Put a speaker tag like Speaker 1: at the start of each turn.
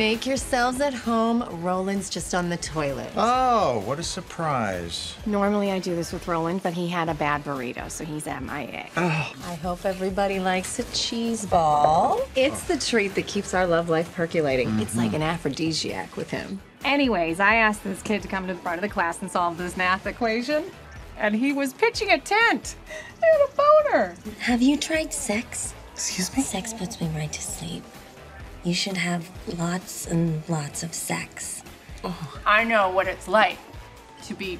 Speaker 1: Make yourselves at home. Roland's just on the toilet.
Speaker 2: Oh, what a surprise.
Speaker 3: Normally I do this with Roland, but he had a bad burrito, so he's MIA.
Speaker 1: I hope everybody likes a cheese ball. It's the treat that keeps our love life percolating. Mm-hmm. It's like an aphrodisiac with him.
Speaker 3: Anyways, I asked this kid to come to the front of the class and solve this math equation, and he was pitching a tent. I had a boner.
Speaker 4: Have you tried sex?
Speaker 5: Excuse me?
Speaker 4: Sex puts me right to sleep. You should have lots and lots of sex.
Speaker 3: Oh, I know what it's like to be